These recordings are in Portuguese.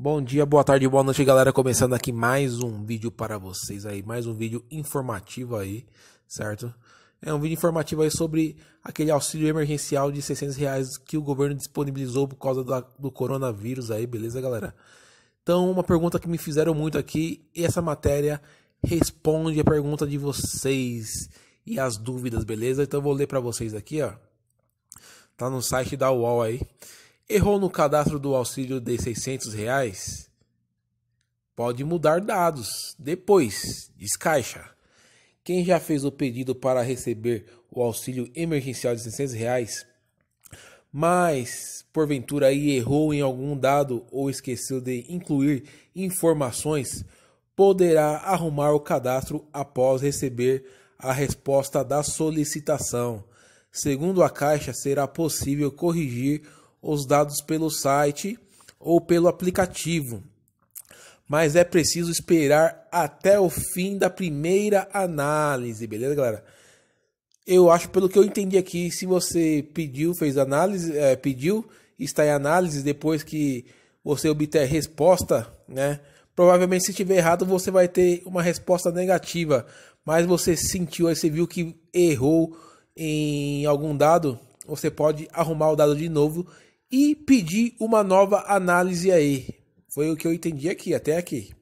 Bom dia, boa tarde, boa noite, galera. Começando aqui mais um vídeo para vocês aí, mais um vídeo informativo aí, certo? É um vídeo informativo aí sobre aquele auxílio emergencial de 600 reais que o governo disponibilizou por causa da, do coronavírus aí, beleza, galera? Então, uma pergunta que me fizeram muito aqui, e essa matéria responde a pergunta de vocês e as dúvidas, beleza? Então, eu vou ler para vocês aqui, ó. Tá no site da UOL aí. Errou no cadastro do auxílio de 600 reais? Pode mudar dados. Depois, descaixa. Quem já fez o pedido para receber o auxílio emergencial de 600 reais, mas porventura aí errou em algum dado ou esqueceu de incluir informações, poderá arrumar o cadastro após receber a resposta da solicitação. Segundo a Caixa, será possível corrigir os dados pelo site ou pelo aplicativo, mas é preciso esperar até o fim da primeira análise, beleza, galera? Eu acho, pelo que eu entendi aqui, se você pediu, fez análise, é, pediu, está em análise, depois que você obter resposta, né? Provavelmente, se estiver errado, você vai ter uma resposta negativa, mas você sentiu, aí você viu que errou em algum dado, você pode arrumar o dado de novo e pedir uma nova análise aí. Foi o que eu entendi aqui, até aqui.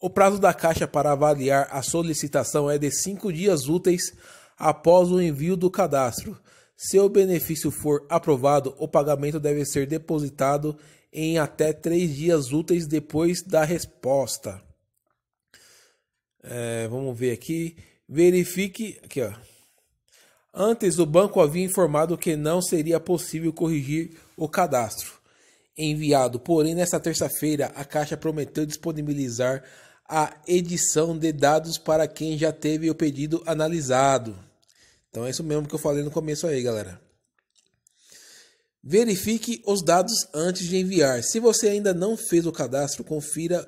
O prazo da Caixa para avaliar a solicitação é de cinco dias úteis após o envio do cadastro. Se o benefício for aprovado, o pagamento deve ser depositado em até três dias úteis depois da resposta. É, vamos ver aqui. Verifique. Aqui, ó. Antes, o banco havia informado que não seria possível corrigir o cadastro enviado, porém, nesta terça-feira, a Caixa prometeu disponibilizar a edição de dados para quem já teve o pedido analisado. Então é isso mesmo que eu falei no começo aí, galera. Verifique os dados antes de enviar. Se você ainda não fez o cadastro, confira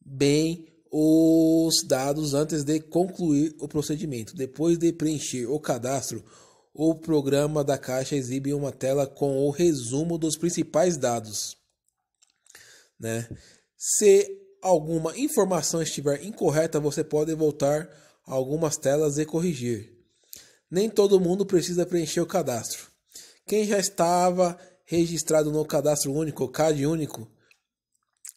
bem os dados antes de concluir o procedimento. Depois de preencher o cadastro, o programa da Caixa exibe uma tela com o resumo dos principais dados. Né? Se alguma informação estiver incorreta, você pode voltar algumas telas e corrigir. Nem todo mundo precisa preencher o cadastro. Quem já estava registrado no Cadastro Único, CAD Único,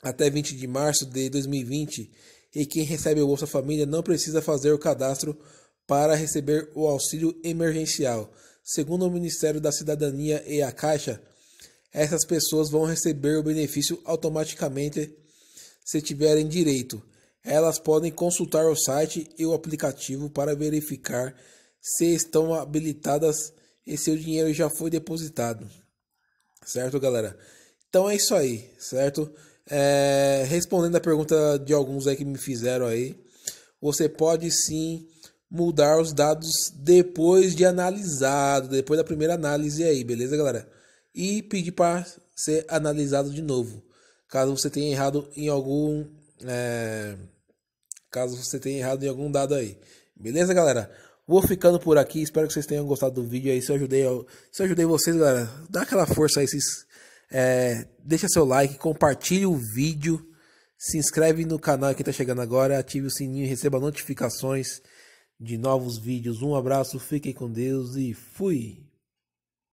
até 20 de março de 2020 e quem recebe o Bolsa Família não precisa fazer o cadastro para receber o auxílio emergencial. Segundo o Ministério da Cidadania e a Caixa, essas pessoas vão receber o benefício automaticamente se tiverem direito. Elas podem consultar o site e o aplicativo para verificar se estão habilitadas e se o dinheiro já foi depositado. Certo, galera? Então é isso aí, certo? É, respondendo a pergunta de alguns aí que me fizeram aí, você pode sim mudar os dados depois de analisado, depois da primeira análise aí, beleza, galera? E pedir para ser analisado de novo, caso você tenha errado em algum, é, caso você tenha errado em algum dado aí, beleza, galera? Vou ficando por aqui, espero que vocês tenham gostado do vídeo aí. Se eu ajudei, se eu ajudei vocês, galera, dá aquela força aí, vocês é, deixa seu like, compartilhe o vídeo, se inscreve no canal quem está chegando agora, ative o sininho e receba notificações de novos vídeos. Um abraço, fiquem com Deus e fui!